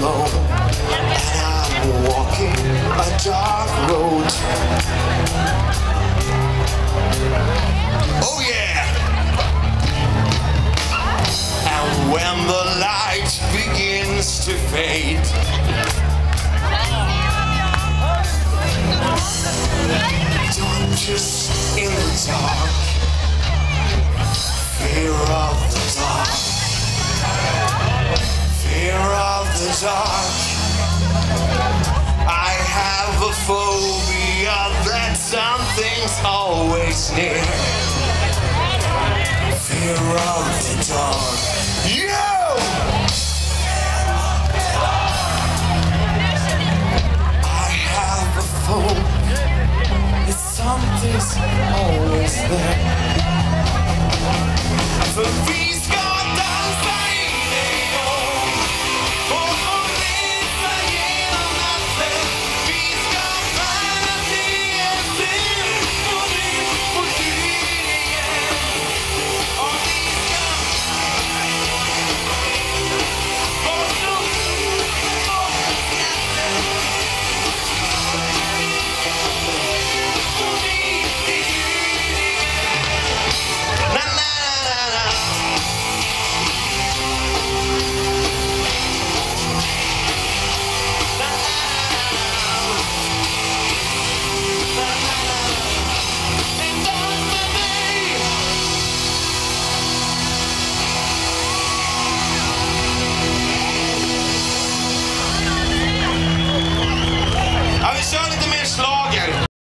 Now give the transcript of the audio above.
alone And I'm walking a dark road Oh yeah! And when the light begins to fade Don't you see? always. Fear of the dawn. Something's always there.